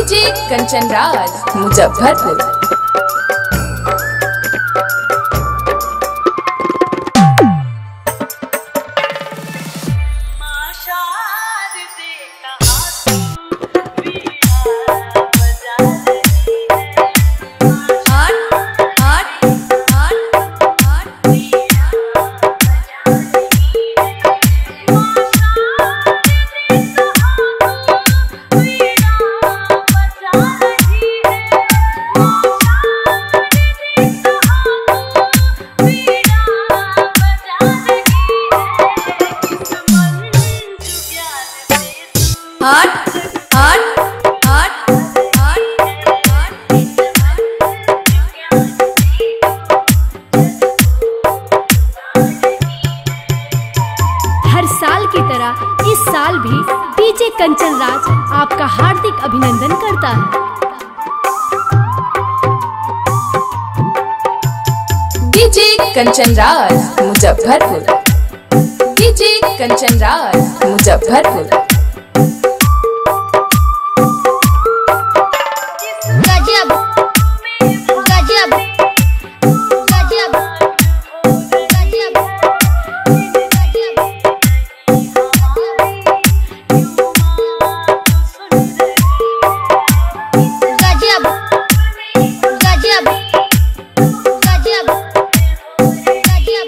DJ Kanchan Raj Muzaffarpur. आठ आठ आठ आठ हर साल की तरह इस साल भी डीजे कंचन राज आपका हार्दिक अभिनंदन करता है। DJ Kanchan Raj Muzaffarpur. DJ Kanchan Raj Muzaffarpur.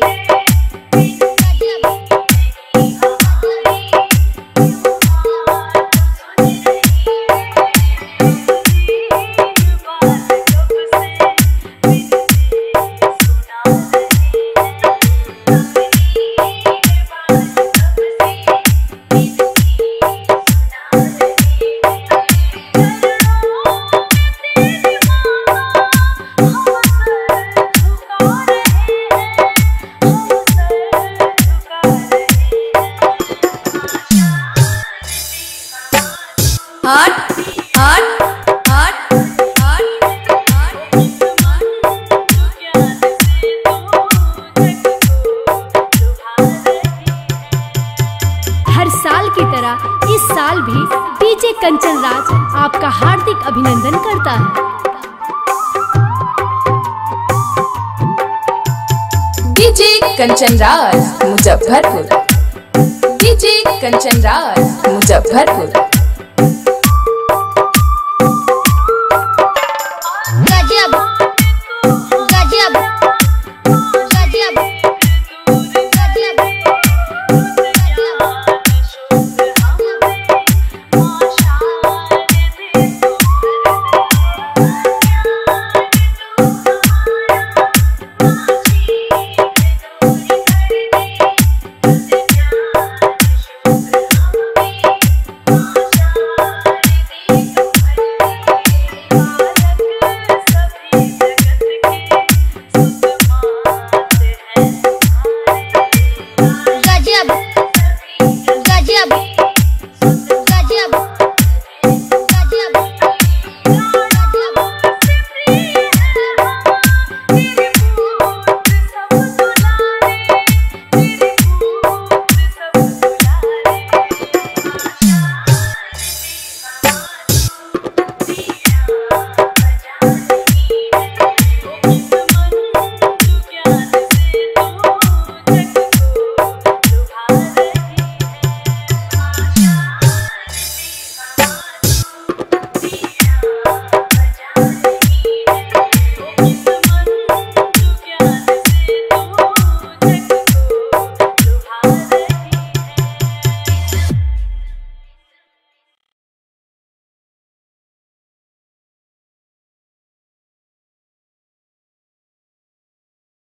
Yes. आठ आठ आठ आठ हर साल की तरह इस साल भी डीजे कंचन राज आपका हार्दिक अभिनंदन करता है। डीजे कंचन राज मुजफ्फरपुर। डीजे कंचन राज मुजफ्फरपुर।